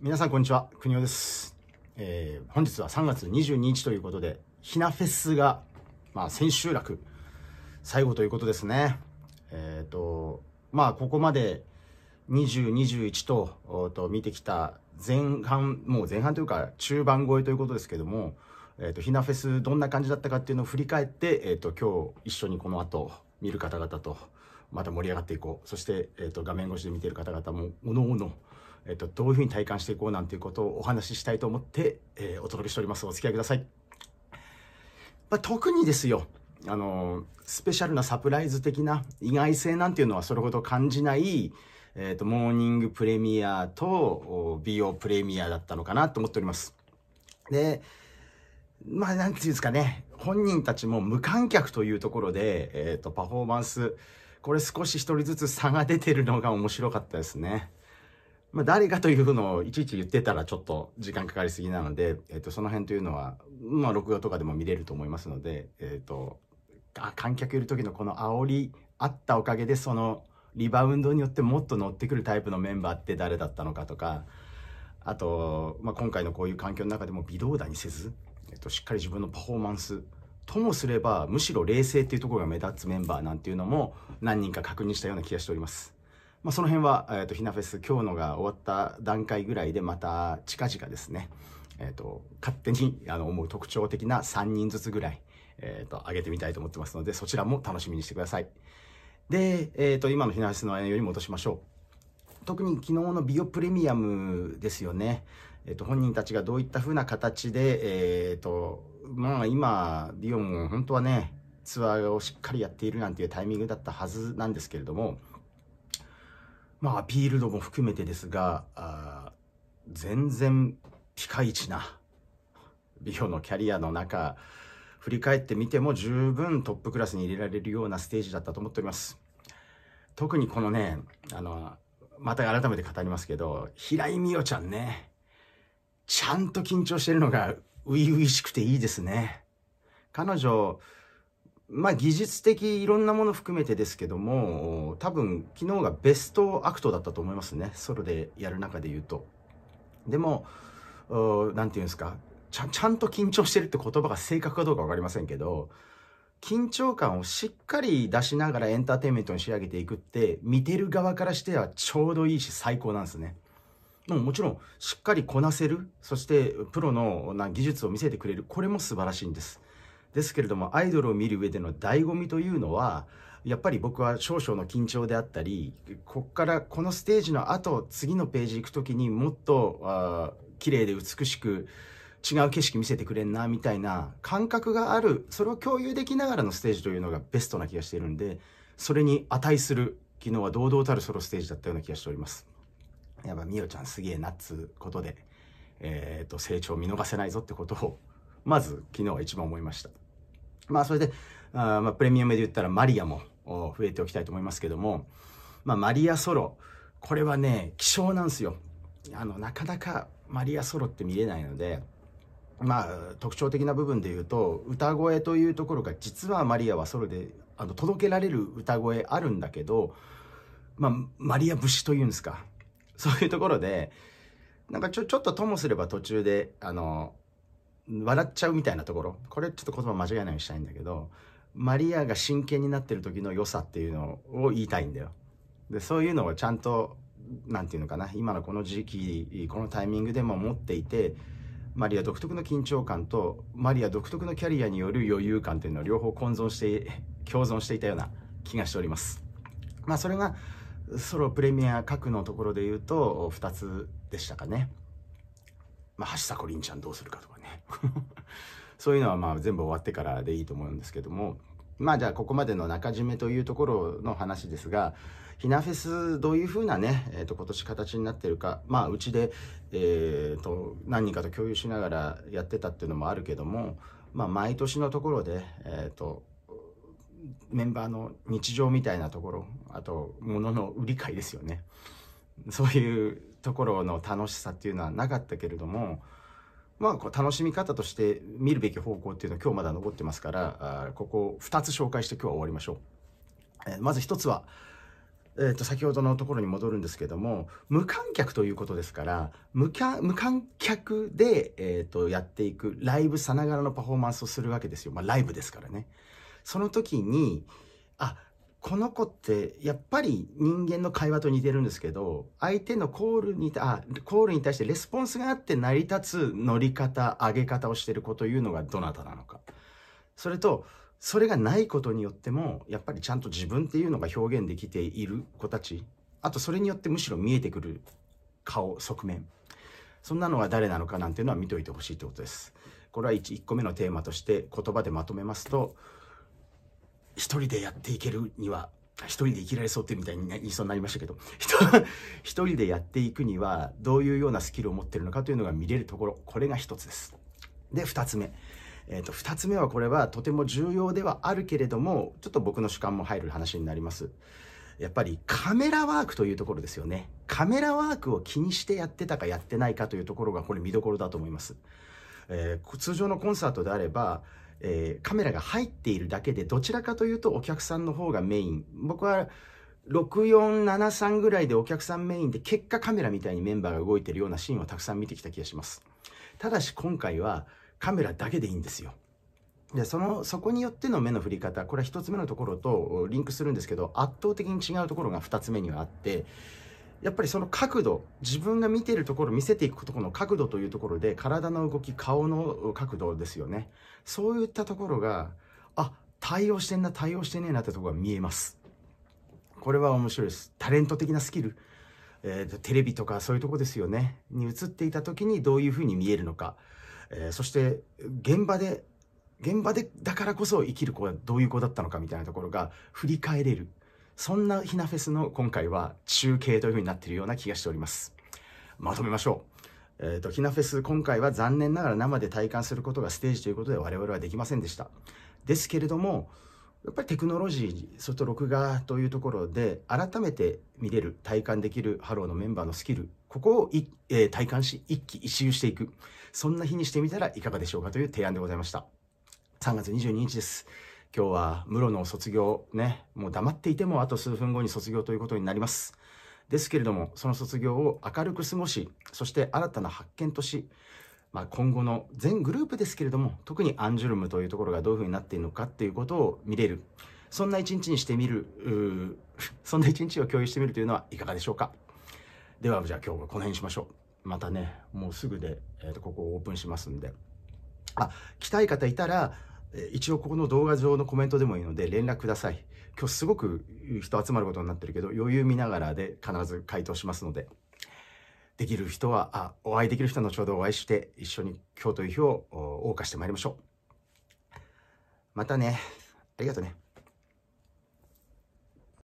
皆さんこんにちは国尾です、えー本日は3月22日ということでひなフェスが、まあ、千秋楽最後ということですね。えっ、とまあここまで2021とと見てきた前半もう前半というか中盤超えということですけども、えー、とひなフェスどんな感じだったかっていうのを振り返って、えー、と今日一緒にこの後見る方々とまた盛り上がっていこう。そして、えー、と画面越しで見ている方々もおのおのえっと、どういうふうに体感していこうなんていうことをお話ししたいと思って、えーお届けしております。お付き合いください。まあ、特にですよ、あの、スペシャルなサプライズ的な意外性なんていうのはそれほど感じない、えっ、と、モーニングプレミアと美容プレミアだったのかなと思っております。で、まあ、なんていうんですかね、本人たちも無観客というところで、えっ、と、パフォーマンス、これ少し一人ずつ差が出てるのが面白かったですね。まあ、誰かというのをいちいち言ってたらちょっと時間かかりすぎなので、えっとその辺というのは、まあ、録画とかでも見れると思いますので、えっとあ観客いる時のこの煽りあったおかげでそのリバウンドによってもっと乗ってくるタイプのメンバーって誰だったのかとかあと、まあ、今回のこういう環境の中でも微動だにせず、えっとしっかり自分のパフォーマンスともすればむしろ冷静っていうところが目立つメンバーなんていうのも何人か確認したような気がしております。まあ、その辺は、えー、とひなフェス今日のが終わった段階ぐらいでまた近々ですね、えー、と勝手にあの思う特徴的な3人ずつぐらい、えー、と上げてみたいと思ってますのでそちらも楽しみにしてください。で、えー、と今のひなフェスの内容に戻しましょう。特に昨日のビオプレミアムですよね、えー、と本人たちがどういった風な形で、えー、とまあ今ビオも本当はねツアーをしっかりやっているなんていうタイミングだったはずなんですけれどもまあアピール度も含めてですがあ全然ピカイチな美容のキャリアの中振り返ってみても十分トップクラスに入れられるようなステージだったと思っております。特にこのねあのまた改めて語りますけど平井美桜ちゃんねちゃんと緊張してるのが初々しくていいですね。彼女まあ技術的いろんなもの含めてですけども多分昨日がベストアクトだったと思いますね。ソロでやる中で言うと。でもおなんていうんですか。ちゃちゃんと緊張してるって言葉が正確かどうか分かりませんけど緊張感をしっかり出しながらエンターテインメントに仕上げていくって見てる側からしてはちょうどいいし最高なんですね。もうもちろんしっかりこなせるそしてプロのな技術を見せてくれるこれも素晴らしいんです。ですけれどもアイドルを見る上での醍醐味というのはやっぱり僕は少々の緊張であったりこっからこのステージの後次のページ行く時にもっとあ綺麗で美しく違う景色見せてくれんなみたいな感覚がある。それを共有できながらのステージというのがベストな気がしているんでそれに値する昨日は堂々たるソロステージだったような気がしております。やっぱみおちゃんすげえなっつうことで、えー、と成長を見逃せないぞってことをまず昨日は一番思いました。まあそれであまあプレミアムで言ったらマリアも増えておきたいと思いますけども、まあ、マリアソロ。これはね希少なんですよ。あのなかなかマリアソロって見れないのでまあ特徴的な部分で言うと歌声というところが実はマリアはソロであの届けられる歌声あるんだけど、まあ、マリア節というんですか。そういうところでなんかちょちょっとともすれば途中であの笑っちゃうみたいなところ。これちょっと言葉間違えないようにしたいんだけどマリアが真剣になってる時の良さっていうのを言いたいんだよ。でそういうのをちゃんとなんていうのかな今のこの時期このタイミングでも持っていてマリア独特の緊張感とマリア独特のキャリアによる余裕感っていうのを両方混存して共存していたような気がしております。まあそれがソロプレミア各のところで言うと2つでしたかね。まあ橋迫凛ちゃんどうするかとか そういうのはまあ全部終わってからでいいと思うんですけどもまあじゃあここまでの中締めというところの話ですがひなフェスどういうふうなね、えー、と今年形になってるかまあうちで、えー、と何人かと共有しながらやってたっていうのもあるけどもまあ毎年のところでえっ、とメンバーの日常みたいなところあと物の売り買いですよね。そういうところの楽しさっていうのはなかったけれどもまあこう楽しみ方として見るべき方向っていうのは今日まだ残ってますからここ2つ紹介して今日は終わりましょう、えーまず1つはえー、と先ほどのところに戻るんですけども無観客ということですから無無観客で、えー、とやっていくライブさながらのパフォーマンスをするわけですよ、まあ、ライブですからね。その時にあこの子ってやっぱり人間の会話と似てるんですけど相手のコールにあコールに対してレスポンスがあって成り立つ乗り方上げ方をしてる子というのがどなたなのか。それとそれがないことによってもやっぱりちゃんと自分っていうのが表現できている子たち。あとそれによってむしろ見えてくる顔側面。そんなのは誰なのかなんていうのは見ておいてほしいってことです。これは 1, 1個目のテーマとして言葉でまとめますと一人でやっていけるには一人で生きられそうってみたいに言いそうになりましたけど 一人でやっていくにはどういうようなスキルを持ってるのかというのが見れるところこれが一つです。で二つ目。えー、と2つ目はこれはとても重要ではあるけれどもちょっと僕の主観も入る話になります。やっぱりカメラワークというところですよね。カメラワークを気にしてやってたかやってないかというところがこれ見どころだと思います、えー、通常のコンサートであればえー、カメラが入っているだけでどちらかというとお客さんの方がメイン僕は6473ぐらいでお客さんメインで結果カメラみたいにメンバーが動いてるようなシーンをたくさん見てきた気がしますただし今回はカメラだけでいいんですよ。でそのそこによっての目の振り方これは1つ目のところとリンクするんですけど圧倒的に違うところが2つ目にはあってやっぱりその角度自分が見てるところ見せていくところの角度というところで体の動き顔の角度ですよね。そういったところがあ対応してんな対応してねえなってところが見えます。これは面白いです。タレント的なスキル。えー、テレビとかそういうとこですよね。に映っていた時にどういうふうに見えるのか。えー、そして現場で現場でだからこそ生きる子はどういう子だったのかみたいなところが振り返れる。そんなひなフェスの今回は中継というふうになっているような気がしております。まとめましょう。えっ、ー、とひなフェス今回は残念ながら生で体感することがステージということで我々はできませんでした。ですけれどもやっぱりテクノロジーそれと録画というところで改めて見れる体感できるハローのメンバーのスキルここを、えー、体感し一喜一憂していく。そんな日にしてみたらいかがでしょうかという提案でございました。3月22日です。今日は室の卒業ねもう黙っていてもあと数分後に卒業ということになります。ですけれどもその卒業を明るく過ごしそして新たな発見としまあ、今後の全グループですけれども特にアンジュルムというところがどういうふうになっているのかっていうことを見れる。そんな一日にしてみる そんな一日を共有してみるというのはいかがでしょうか。ではじゃあ今日はこの辺にしましょう。またねもうすぐで、えー、とここをオープンしますんで。あ来たい方いたら一応ここの動画上のコメントでもいいので連絡ください今日すごく人集まることになってるけど余裕見ながらで必ず回答しますのでできる人は、あ、お会いできる人のちょうどお会いして、一緒に今日という日を謳歌してまいりましょう。またね。ありがとうね。